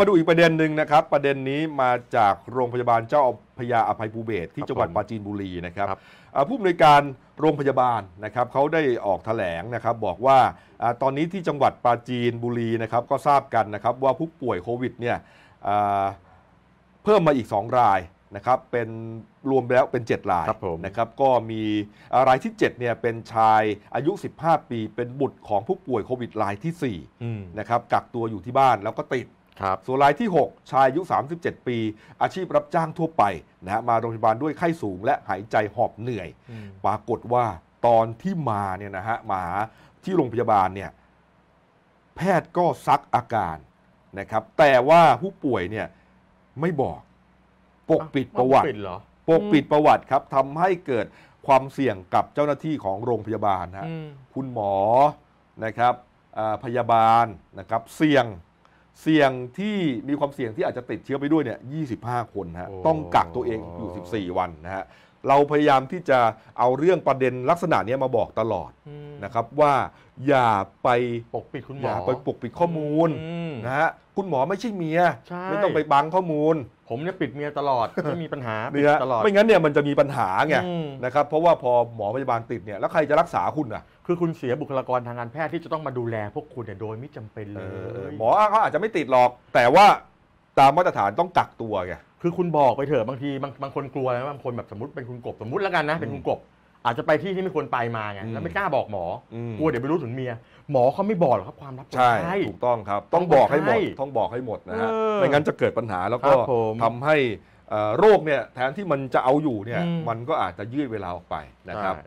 เอามาดูอีกประเด็นหนึ่งนะครับ ประเด็นนี้มาจากโรงพยาบาลเจ้าพระยาอภัยภูเบศรที่ครับจังหวัดผมปราจีนบุรีนะครับครับอ่าผู้อำนวยการโรงพยาบาลนะครับเขาได้ออกแถลงนะครับบอกว่าอ่าตอนนี้ที่จังหวัดปราจีนบุรีนะครับก็ทราบกันนะครับว่าผู้ป่วยโควิดเนี่ยอ่าเพิ่มมาอีก 2 รายนะครับเป็นรวมแล้วเป็น 7 รายครับผมนะครับก็มีอ่ารายที่7เนี่ยเป็นชายอายุ 15 ปี เป็นบุตรของผู้ป่วยโควิดรายทีสี่อืม4นะครับกักตัวอยู่ที่บ้านแล้วก็ติด ครับ ส่วนรายที่ 6 ชายอายุ 37 ปี อาชีพรับจ้างทั่วไปนะฮะมาโรงพยาบาลด้วยไข้สูงและหายใจหอบเหนื่อย อืม ปรากฏว่าตอนที่มาเนี่ยนะฮะมาหาที่โรงพยาบาลเนี่ยแพทย์ก็ซักอาการนะครับ แต่ว่าผู้ป่วยเนี่ยไม่บอก ปกปิดประวัติปิดเหรอ ปกปิดประวัติครับทำให้เกิดความเสี่ยงกับเจ้าหน้าที่ของโรงพยาบาลนะฮะ อืม คุณหมอนะครับอ่าพยาบาลนะครับเสี่ยง เสี่ยงที่มีความเสี่ยงที่อาจจะติดเชื้อไปด้วยเนี่ย25 คนนะฮะ โอ้ ต้องกักตัวเองอยู่ 14 วันนะฮะ เราพยายามที่จะเอาเรื่องประเด็นลักษณะเนี้ยมาบอกตลอดอืมนะครับว่าอย่าไปปกปิดคุณหมออย่าไปปกปิดข้อมูลอืมนะฮะ คุณหมอไม่ใช่เมีย ใช่ ไม่ต้องไปบังข้อมูล ผมเนี่ยปิดเมียตลอด ไม่มีปัญหาปิดเนี่ยตลอดไม่งั้นเนี่ยมันจะมีปัญหาไงอืมนะครับเพราะว่าพอหมอพยาบาลติดเนี่ยแล้วใครจะรักษาคุณอะคือคุณเสียบุคลากรทางการแพทย์ที่จะต้องมาดูแลพวกคุณเนี่ยโดยไม่จำเป็นเลเออยหมอเขาอาจจะไม่ติดหรอก แต่ว่าตามมาตรฐานต้องกักตัวไงคือคุณบอกไปเถอะบางทีบางบางคนกลัวนะบางคนแบบสมมติเป็นคุณกบสมมติแล้วกันนะเป็นคุณกบ อาจจะไปที่ที่ไม่ควรไปมาไงอืมแล้วไม่กล้าบอกหมออมกลัวเดี๋ยวไปรู้ถึงเมีย หมอเขาไม่บอกหรอกครับความลับคนใช่ไข้ถูกต้องครับ ต้ต้อองงบอกให้หมดใช่ต้องบอกให้หมดนะฮะเออไม่งั้นจะเกิดปัญหาแล้วก็ครับผมทำให้เอ่อโรคเนี่ยแทนที่มันจะเอาอยู่เนี่ยอืมมันก็อาจจะยืดเวลาออกไปนะครับใช่